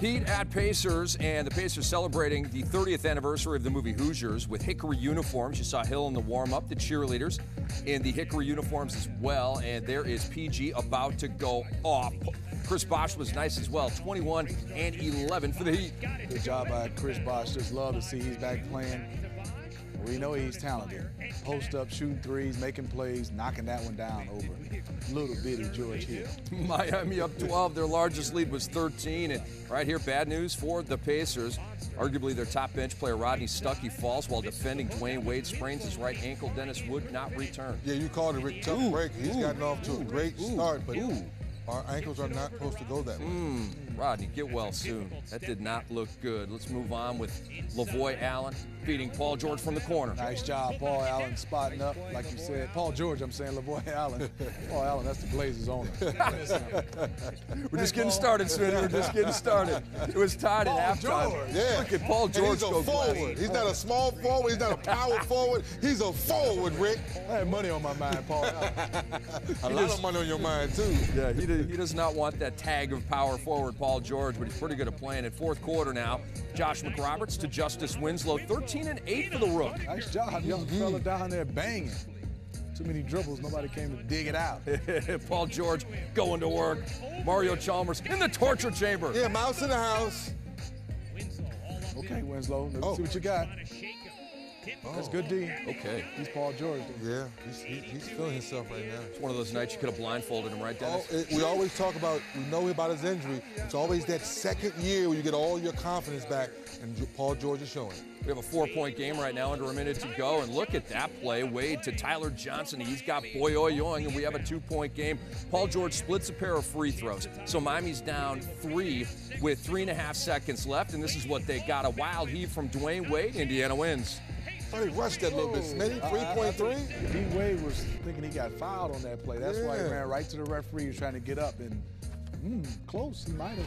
Heat at Pacers, and the Pacers celebrating the 30th anniversary of the movie Hoosiers with Hickory uniforms. You saw Hill in the warm up, the cheerleaders in the Hickory uniforms as well, and there is PG about to go off. Chris Bosh was nice as well, 21 and 11 for the Heat. Good job by Chris Bosh. Just love to see he's back playing. We know he's talented. Post up, shooting threes, making plays, knocking that one down over little bitty George Hill. Miami up 12. Their largest lead was 13. And right here, bad news for the Pacers. Arguably their top bench player Rodney Stuckey falls while defending Dwyane Wade sprains his right ankle. Dennis would not return. Yeah, you called it a tough ooh, break. He's ooh, gotten off to ooh, a great start, but our ankles are not supposed to go that way. Mm. Rodney, get well soon. That did not look good. Let's move on with Lavoy Allen feeding Paul George from the corner. Nice job, Paul Allen spotting up, like you said. Paul George, I'm saying Lavoy Allen. Paul Allen, that's the Blazers owner. We're just getting started, Smitty. We're just getting started. It was tied Paul at halftime. George. Yeah. Look at Paul George and he's a forward. He's not a small forward. He's not a power forward. He's a forward, Rick. I had money on my mind, Paul Allen. a lot of money on your mind, too. Yeah, he, did, he does not want that tag of power forward, Paul George, but he's pretty good at playing. In fourth quarter now, Josh McRoberts to Justice Winslow, 13 and 8 for the Rook. Nice job, young mm-hmm. fella down there banging. Too many dribbles, nobody came to dig it out. Paul George going to work. Mario Chalmers in the torture chamber. Yeah, mouse in the house. Okay, Winslow, let's oh. see what you got. Oh. That's good D. Okay. He's Paul George. Yeah, he's, he, he's feeling himself right now. It's one of those nights you could have blindfolded him, right, oh, Dennis? Oh, it, we always talk about, we know about his injury. It's always that second year where you get all your confidence back, and Paul George is showing We have a four-point game right now, under a minute to go, and look at that play. Wade to Tyler Johnson. He's got Boy Yoing, and we have a two-point game. Paul George splits a pair of free throws. So Miami's down three with three and a half seconds left, and this is what they got. A wild heave from Dwyane Wade. Indiana wins thought he rushed that a little bit. Smitty, 3.3? D Wade was thinking he got fouled on that play. That's yeah. why he ran right to the referee. He was trying to get up and, mm, close. He might have.